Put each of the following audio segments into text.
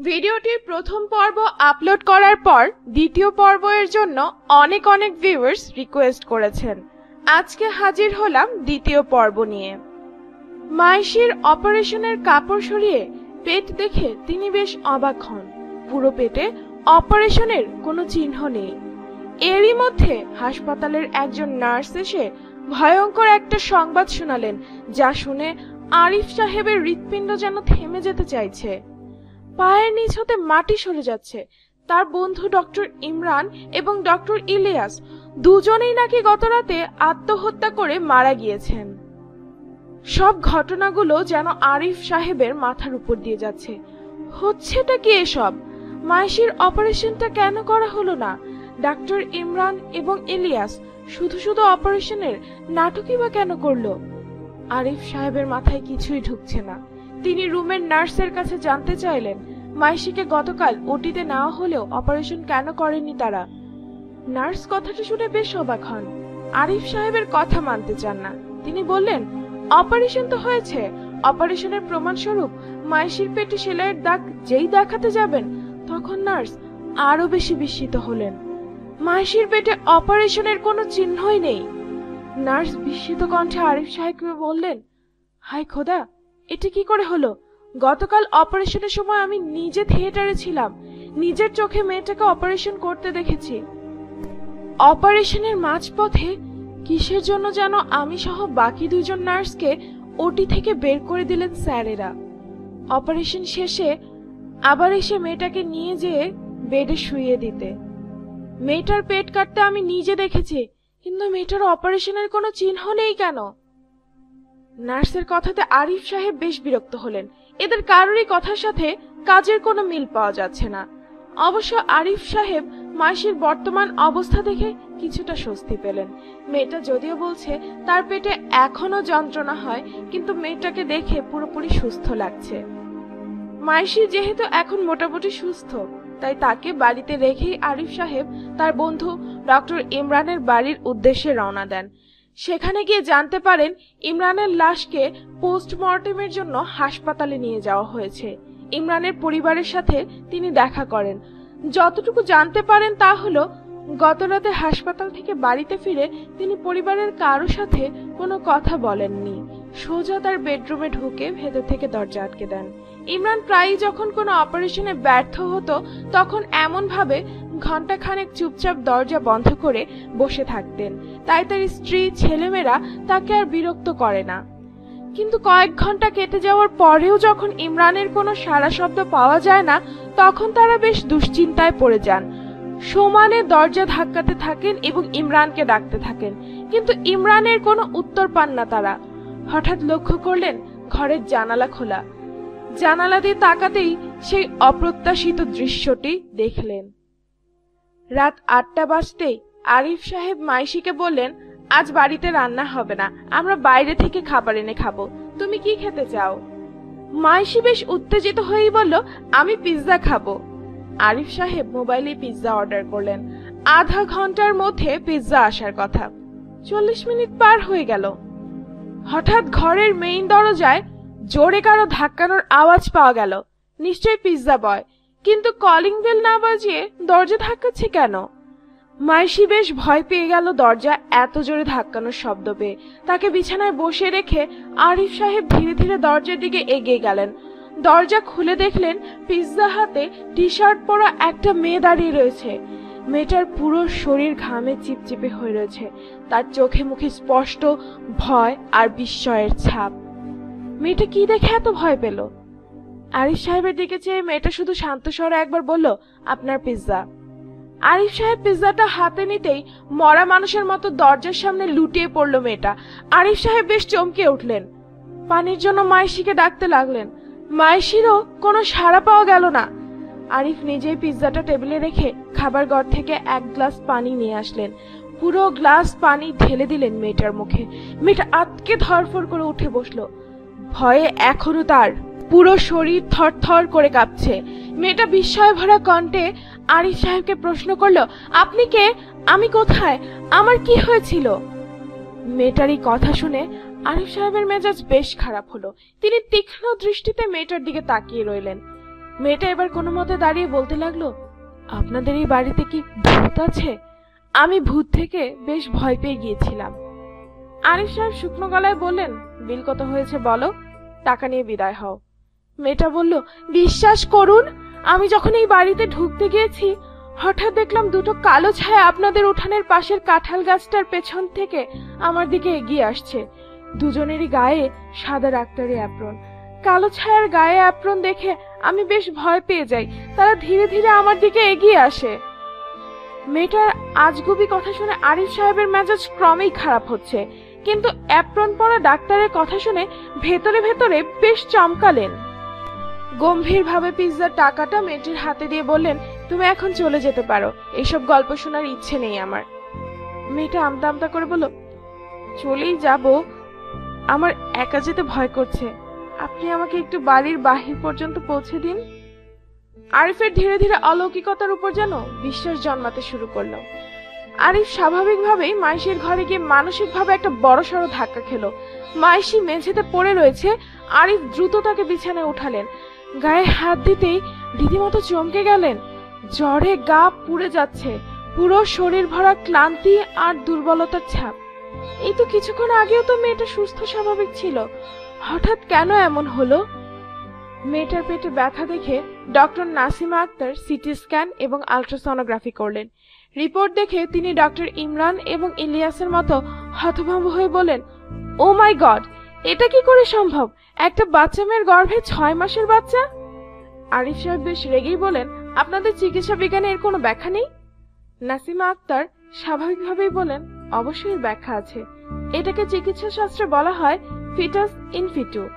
ভিডিওটির প্রথম পর্ব আপলোড করার পর দ্বিতীয় পর্বের জন্য অনেক অনেক ভিউয়ার্স রিকোয়েস্ট করেছেন। আজকে হাজির হলাম দ্বিতীয় পর্ব নিয়ে। মাইশির অপারেশনের কাপড় সরিয়ে পেট দেখে তিনি বেশ অবাক হন। পুরো পেটে অপারেশনের কোনো চিহ্ন নেই। এরই মধ্যে হাসপাতালের একজন নার্স এসে ভয়ঙ্কর একটা সংবাদ শোনালেন, যা শুনে আরিফ সাহেবের হৃৎপিণ্ড যেন থেমে যেতে চাইছে। পায়ের নিচ হতে মাটি সরে যাচ্ছে। তার বন্ধু ডক্টর ইমরান এবং ডক্টর ইলিয়াস দুজনেই নাকি গতরাতে আত্মহত্যা করে মারা গিয়েছেন। সব ঘটনাগুলো যেন আরিফ সাহেবের মাথার উপর দিয়ে যাচ্ছে। হচ্ছেটা কি এসব? মাইশির অপারেশনটা কেন করা হলো না? ডাক্তার ইমরান এবং ইলিয়াস শুধু শুধু অপারেশনের নাটকই বা কেন করল? আরিফ সাহেবের মাথায় কিছুই ঢুকছে না। তিনি রুমের নার্সের কাছে জানতে চাইলেন, মাইশিকে গতকাল ওটিতে নেওয়া হলেও অপারেশন কেন করেনি তারা। নার্স কথাটা শুনে বেশ অবাক হন। আরিফ সাহেবের কথা মানতে চান না। তিনি বললেন, অপারেশন তো হয়েছে। অপারেশনের প্রমাণস্বরূপ মাইশির পেটে সেলাইয়ের দাগ যেই দেখাতে যাবেন, তখন নার্স আরও বেশি বিস্মিত হলেন। মাইশির পেটে অপারেশনের কোনো চিহ্নই নেই। নার্স বিস্মিত কণ্ঠে আরিফ সাহেবকে বললেন হাই খোদা এটা কি করে হলো? গতকাল অপারেশনের সময় আমি নিজে থিয়েটারে ছিলাম। নিজের চোখে মেয়েটাকে অপারেশন করতে দেখেছি। অপারেশনের মাঝপথে কিসের জন্য যেন আমি সহ বাকি দুজন নার্সকে ওটি থেকে বের করে দিলেন স্যারেরা। অপারেশন শেষে আবার এসে মেয়েটাকে নিয়ে যেয়ে বেডে শুয়ে দিতে। মেয়েটার পেট কাটতে আমি নিজে দেখেছি, কিন্তু মেয়েটার অপারেশনের কোনো চিহ্ন নেই কেন? নার্সের কথাতে আরিফ সাহেব বেশ বিরক্ত হলেন। এদের কারোরই কথার সাথে কাজের কোনো মিল পাওয়া যাচ্ছে না। অবশ্য আরিফ সাহেব মাসির বর্তমান অবস্থা দেখে কিছুটা স্বস্তি পেলেন। মেয়েটা যদিও বলছে, তার পেটে এখনও যন্ত্রণা হয়, কিন্তু মেয়েটাকে দেখে পুরোপুরি সুস্থ লাগছে। মাইশি যেহেতু এখন মোটামুটি সুস্থ, তাই তাকে বাড়িতে রেখেই আরিফ সাহেব তার বন্ধু ডক্টর ইমরানের বাড়ির উদ্দেশ্যে রওনা দেন। সেখানে গিয়ে জানতে পারেন ইমরানের লাশকে পোস্টমর্টেমের জন্য হাসপাতালে নিয়ে যাওয়া হয়েছে। ইমরানের পরিবারের সাথে তিনি দেখা করেন। যতটুকু জানতে পারেন তা হলো, গতরাতে হাসপাতাল থেকে বাড়িতে ফিরে তিনি পরিবারের কারও সাথে কোনো কথা বলেননি। সোজা তার বেডরুমে ঢুকে ভেতর থেকে দরজা আটকে দেন। ইমরান প্রায়ই যখন কোনো অপারেশনে ব্যর্থ হতো, তখন এমন ভাবে ঘন্টাখানেক চুপচাপ দরজা বন্ধ করে বসে থাকতেন। তাই তার স্ত্রী, ছেলেমেয়েরা তাকে আর বিরক্ত করে না। কিন্তু কয়েক ঘণ্টা কেটে যাওয়ার পরেও যখন ইমরানের কোনো সারা শব্দ পাওয়া যায় না, তখন তারা বেশ দুশ্চিন্তায় পড়ে যান। সমানে দরজা ধাক্কাতে থাকেন এবং ইমরানকে ডাকতে থাকেন। কিন্তু ইমরানের কোনো উত্তর পান না তারা। হঠাৎ লক্ষ্য করলেন, ঘরের জানালা খোলা। জানালা দিয়ে তাকাতেই সেই অপ্রত্যাশিত দৃশ্যটি দেখলেন। রাত আটটা বাজতেই আরিফ সাহেব মাইশিকে বললেন, আজ বাড়িতে রান্না হবে না, আমরা বাইরে থেকে খাবার এনে খাব। তুমি কি খেতে চাও? মাইশি বেশ উত্তেজিত হয়েই বলল, আমি পিৎজা খাব। আরিফ সাহেব মোবাইলে পিৎজা অর্ডার করলেন। আধা ঘণ্টার মধ্যে পিৎজা আসার কথা। চল্লিশ মিনিট পার হয়ে গেল। হঠাৎ ঘরের মেইন দরজায় জোরে কারও ধাক্কানোর আওয়াজ পাওয়া গেল। নিশ্চয়ই পিৎজা বয়। কিন্তু কলিং বেল না বাজিয়ে দরজা ধাক্কাচ্ছে কেন? মাইশি বেশ ভয় পেয়ে গেল দরজা এত জোরে ধাক্কানোর শব্দ পেয়ে। তাকে বিছানায় বসে রেখে আরিফ সাহেব ধীরে ধীরে দরজার দিকে এগিয়ে গেলেন। দরজা খুলে দেখলেন পিৎজা হাতে টি শার্ট পরা একটা মেয়ে দাঁড়িয়ে রয়েছে। মেয়েটার পুরো শরীর ঘামে চিপচিপে হয়ে রয়েছে। তার চোখে মুখে স্পষ্ট ভয় আর বিস্ময়ের ছাপ। মেয়েটা কি দেখে এত ভয় পেল? আরিফ সাহেবের দিকে চেয়ে মেয়েটা শুধু শান্ত স্বরে একবার বলল, আপনার পিৎজা আরিফ সাহেব পিৎজাটা হাতে নিতেই মরা মানুষের মতো দরজার সামনে লুটিয়ে পড়ল মেয়েটা। আরিফ সাহেব বেশ চমকে উঠলেন। পানির জন্য মাইশিকে ডাকতে লাগলেন। মাইশিরও কোনো সাড়া পাওয়া গেল না। আরিফ নিজেই পিৎজাটা টেবিলে রেখে খাবার ঘর থেকে এক গ্লাস পানি নিয়ে আসলেন। পুরো গ্লাস পানি ঢেলে দিলেন মেয়েটার মুখে। মেয়েটা আতকে ধরফর করে উঠে বসল। ভয়ে এখনও তার পুরো শরীর থরথর করে কাঁপছে। মেয়েটা বিস্ময় ভরা কণ্ঠে আরিফ সাহেবকে প্রশ্ন করল, আপনি কে? আমি কোথায়? আমার কি হয়েছিল? মেয়েটার এই কথা শুনে আরিফ সাহেবের মেজাজ বেশ খারাপ হলো। তিনি তীক্ষ্ণ দৃষ্টিতে মেয়েটার দিকে তাকিয়ে রইলেন। মেয়েটা এবার কোনো মতে দাঁড়িয়ে বলতে লাগল, আপনাদের এই বাড়িতে কি ভূত আছে? আমি ভূত থেকে বেশ ভয় পেয়ে গিয়েছিলাম। আরিফ সাহেব শুকনো গলায় বললেন, বিল কত হয়েছে বলো? টাকা নিয়ে বিদায় হও। মেয়েটা বলল, বিশ্বাস করুন, আমি যখন এই বাড়িতে ঢুকতে গিয়েছি, হঠাৎ দেখলাম দুটো কালো ছায়া আপনাদের উঠানের পাশের কাঁঠাল গাছটার পেছন থেকে আমার দিকে এগিয়ে আসছে। দুজনেরই গায়ে সাদা ডাক্তারি অ্যাপ্রন। কালো ছায়ার গায়ে অ্যাপ্রন দেখে আমি বেশ ভয় পেয়ে যাই। তারা ধীরে ধীরে আমার দিকে এগিয়ে আসে। মেয়েটার আজগুবি কথা শুনে আরিফ সাহেবের মেজাজ ক্রমেই খারাপ হচ্ছে। কিন্তু অ্যাপ্রন পরা ডাক্তারের কথা শুনে ভেতরে ভেতরে বেশ চমকালেন। গম্ভীরভাবে পিৎজার টাকাটা মেয়েটির হাতে দিয়ে বললেন, তুমি এখন চলে যেতে পারো। এইসব গল্প শোনার ইচ্ছে নেই আমার। মেয়েটা আমতা আমতা করে বলল, চলেই যাব। আমার একা যেতে ভয় করছে। আপনি আমাকে একটু বাড়ির বাহির পর্যন্ত পৌঁছে দিন। আরিফের ধীরে ধীরে অলৌকিকতার উপর যেন বিশ্বাস জন্মাতে শুরু করল। আরিফ স্বাভাবিকভাবেই মাইশির ঘরে গিয়ে মানসিকভাবে একটা বড়সড় ধাক্কা খেলো। মাইশি মেঝেতে পড়ে রয়েছে, আরিফ দ্রুত তাকে বিছানায় উঠালেন। গায়ে হাত দিতেই রীতিমতো চমকে গেলেন। জ্বরে গা পুড়ে যাচ্ছে। পুরো শরীর ভরা ক্লান্তি আর দুর্বলতার ছাপ। এই তো কিছুক্ষণ আগেও তো মেয়েটা সুস্থ, স্বাভাবিক ছিল। হঠাৎ কেন এমন হলো? মেয়েটার পেটে ব্যথা দেখে doctor Nasima Akter CT scan এবং আলট্রাসনোগ্রাফি করলেন। রিপোর্ট দেখে তিনি ডক্টর ইমরান এবং ইলিয়াসের মতো হতভম্ব হয়ে বলেন ও মাই গড এটা কি করে সম্ভব? একটা বাচ্চা মেয়ের গর্ভে ছয় মাসের বাচ্চা? আরিফ সাহেব বেশ রেগেই বলেন, আপনাদের চিকিৎসা বিজ্ঞানে এর কোনো ব্যাখ্যা নেই? নাসিমা আক্তার স্বাভাবিকভাবেই বলেন, অবশ্যই ব্যাখ্যা আছে। এটাকে চিকিৎসা শাস্ত্রে বলা হয় ফিটাস ইনফিটু।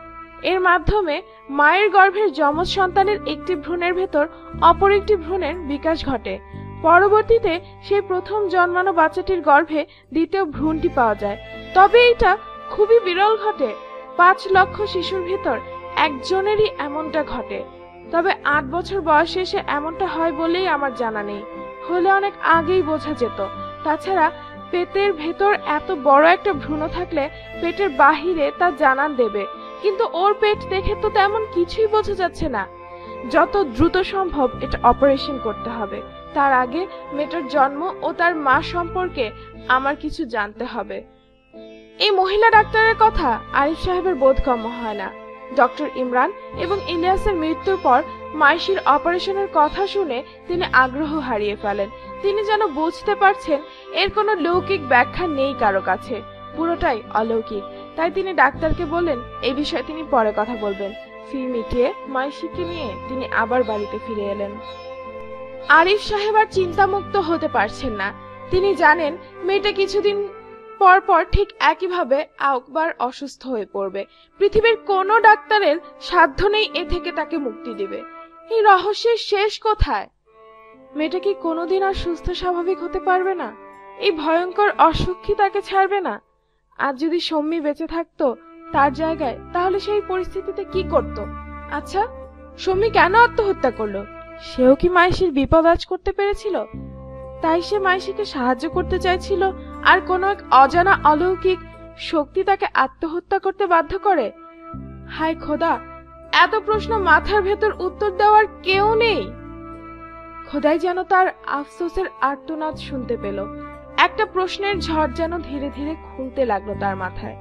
এর মাধ্যমে মায়ের গর্ভের যমজ সন্তানের একটি ভ্রূণের ভেতর অপর একটি ভ্রূণের বিকাশ ঘটে। পরবর্তীতে সেই প্রথম জন্মানো বাচ্চাটির গর্ভে দ্বিতীয় ভ্রূণটি পাওয়া যায়। তবে এটা খুবই বিরল ঘটে। পাঁচ লক্ষ শিশুর ভেতর একজনেরই এমনটা ঘটে। তবে আট বছর বয়সে এসে এমনটা হয় বলেই আমার জানা নেই। হলে অনেক আগেই বোঝা যেত। তাছাড়া পেটের ভেতর এত বড় একটা ভ্রূণ থাকলে পেটের বাহিরে তা জানান দেবে। কিন্তু ওর পেট দেখে তো তেমন কিছুই বোঝা যাচ্ছে না। যত দ্রুত সম্ভব এটা অপারেশন করতে হবে। তার আগে মেয়েটার জন্ম ও তার মা সম্পর্কে আমার কিছু জানতে হবে। এই মহিলা ডাক্তারের কথা আরিফ সাহেবের বোধগম্য হয় না। ডক্টর ইমরান এবং ইলিয়াসের মৃত্যুর পর মাইশির অপারেশনের কথা শুনে তিনি আগ্রহ হারিয়ে ফেলেন। তিনি যেন বুঝতে পারছেন এর কোনো লৌকিক ব্যাখ্যা নেই কারও কাছে। পুরোটাই অলৌকিক। তাই তিনি ডাক্তারকে বললেন, এই বিষয়ে তিনি পরে কথা বলবেন। ফি মিটিয়ে মাইশিকে নিয়ে তিনি আবার বাড়িতে ফিরে এলেন। আরিফ সাহেব আর চিন্তামুক্ত হতে পারছেন না। তিনি জানেন, মেয়েটা কিছুদিন পর পর ঠিক একইভাবে একবার অসুস্থ হয়ে পড়বে। পৃথিবীর কোনো ডাক্তারের সাধ্য নেই এ থেকে তাকে মুক্তি দিবে। এই রহস্যের শেষ কোথায়? মেয়েটা কি কোনোদিন আর সুস্থ স্বাভাবিক হতে পারবে না? এই ভয়ঙ্কর অসুখ কি তাকে ছাড়বে না? আজ যদি সৌম্যি বেঁচে থাকতো তার জায়গায়, তাহলে সেই পরিস্থিতিতে কি করত? আচ্ছা সৌম্যি কেন আত্মহত্যা করল? সেও কি মাইশির বিপদ আজ করতে পেরেছিল? তাই সে মাইশিকে সাহায্য করতে চাইছিল আর কোনো এক অজানা অলৌকিক শক্তি তাকে আত্মহত্যা করতে বাধ্য করে? হায় খোদা, এত প্রশ্ন মাথার ভেতর উত্তর দেওয়ার কেউ নেই। খোদাই যেন তার আফসোসের আর্তনাদ শুনতে পেল। একটা প্রশ্নের ঝড় যেন ধীরে ধীরে খুলতে লাগল তার মাথায়।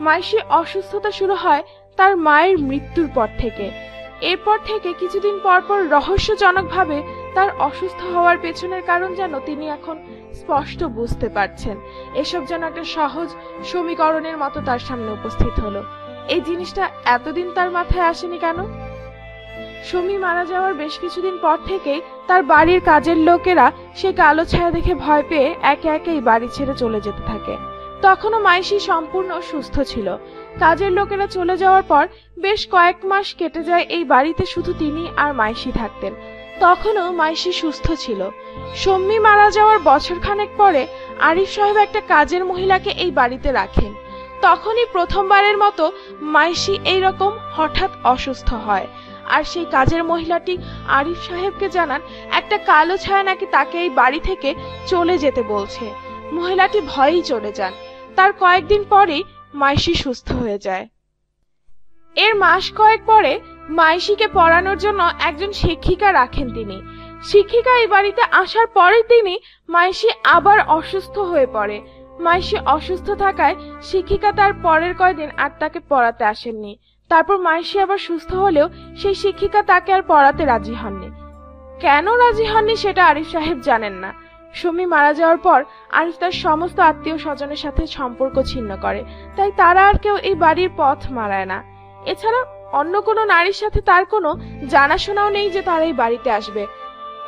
মাইশি অসুস্থতা শুরু হয় তার মায়ের মৃত্যুর পর থেকে। এরপর থেকে কিছুদিন পর পর রহস্যজনকভাবে তার অসুস্থ হওয়ার পেছনের কারণ যেন তিনি এখন স্পষ্ট বুঝতে পারছেন। এসব যেন একটা সহজ সমীকরণের মতো তার সামনে উপস্থিত হলো। এই জিনিসটা এতদিন তার মাথায় আসেনি কেন? সমী মারা যাওয়ার বেশ কিছুদিন পর থেকেই তার বাড়ির কাজের লোকেরা সে কালো ছায়া দেখে ভয় পেয়ে একে একেই বাড়ি ছেড়ে চলে যেতে থাকে। তখনও মাইশি সম্পূর্ণ সুস্থ ছিল। কাজের লোকেরা চলে যাওয়ার পর বেশ কয়েক মাস কেটে যায় এই বাড়িতে শুধু তিনি আর মাইশি থাকতেন। তখনও মাইশি সুস্থ ছিল। সম্মি মারা যাওয়ার বছর খানেক পরে আরিফ সাহেব একটা কাজের মহিলাকে এই বাড়িতে রাখেন। তখনই প্রথমবারের মতো মাইশি এইরকম হঠাৎ অসুস্থ হয়। আর সেই কাজের মহিলাটি আরিফ সাহেবকে জানান, একটা কালো ছায়া নাকি তাকে এই বাড়ি থেকে চলে যেতে বলছে। মহিলাটি ভয়েই চলে যান। তার কয়েকদিন পরেই মাইশি সুস্থ হয়ে যায়। এর মাস কয়েক পরে মাইশিকে পড়ানোর জন্য একজন শিক্ষিকা রাখেন তিনি। শিক্ষিকা এই বাড়িতে আসার পরে তিনি মাইশি আবার অসুস্থ হয়ে পড়ে। মাইশি অসুস্থ থাকায় শিক্ষিকা তার পরের কয়দিন আর তাকে পড়াতে আসেননি। তারপর মাইশি আবার সুস্থ হলেও সেই শিক্ষিকা তাকে আর পড়াতে রাজি হননি। কেন রাজি হননি সেটা আরিফ সাহেব জানেন না। সুমি মারা যাওয়ার পর আরিফ তার সমস্ত আত্মীয় স্বজনের সাথে সম্পর্ক ছিন্ন করে। তাই তারা আর কেউ এই বাড়ির পথ মারায় না। এছাড়া অন্য কোনো নারীর সাথে তার কোনো জানাশোনাও নেই যে তারা এই বাড়িতে আসবে।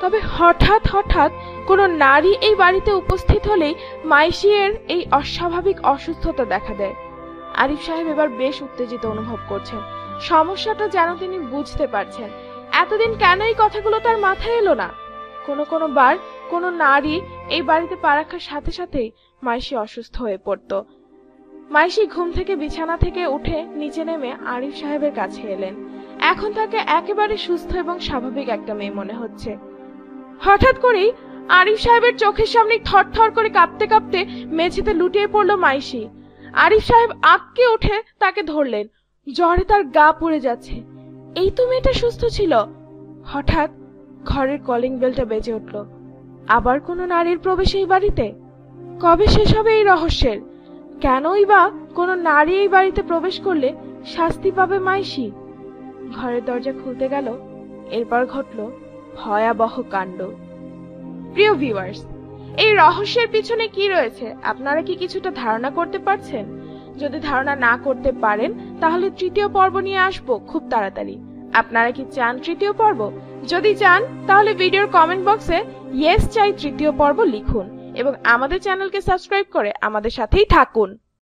তবে হঠাৎ হঠাৎ কোনো নারী এই বাড়িতে উপস্থিত হলেই মাইশিয়ের এই অস্বাভাবিক অসুস্থতা দেখা দেয়। আরিফ সাহেব এবার বেশ উত্তেজিত অনুভব করছেন। সমস্যাটা যেন তিনি বুঝতে পারছেন। এতদিন কেন এই কথাগুলো তার মাথায় এলো না? কোনো কোনো বার কোনো নারী এই বাড়িতে পা রাখার সাথে সাথেই মাইশি অসুস্থ হয়ে পড়তো। মাইশি ঘুম থেকে বিছানা থেকে উঠে নিচে নেমে আরিফ সাহেবের কাছে এলেন। এখন তাকে একেবারে সুস্থ এবং স্বাভাবিক একটা মেয়ে মনে হচ্ছে। হঠাৎ করেই আরিফ সাহেবের চোখের সামনে থরথর করে কাঁপতে কাঁপতে মেঝেতে লুটিয়ে পড়ল মাইশি। আরিফ সাহেব আঁককে উঠে তাকে ধরলেন। জ্বরে তার গা পড়ে যাচ্ছে। এই তো মেয়েটা সুস্থ ছিল। হঠাৎ ঘরের কলিং বেলটা বেজে উঠল। আবার কোনো নারীর প্রবেশ এই বাড়িতে? কবে শেষ হবে এই রহস্যের? কেনই বা কোনো নারী এই বাড়িতে প্রবেশ করলে শাস্তি পাবে মাইশি? ঘরের দরজা খুলতে গেল, এরপর ঘটল ভয়াবহ কাণ্ড। প্রিয় ভিউয়ার্স এই রহস্যের পিছনে কি রয়েছে? আপনারা কি কিছুটা ধারণা করতে পারছেন? যদি ধারণা না করতে পারেন, তাহলে তৃতীয় পর্ব নিয়ে আসব খুব তাড়াতাড়ি। আপনারা কি চান তৃতীয় পর্ব? যদি চান, তাহলে ভিডিওর কমেন্ট বক্সে ইয়েস চাই তৃতীয় পর্ব লিখুন। এবং আমাদের চ্যানেলকে সাবস্ক্রাইব করে আমাদের সাথেই থাকুন।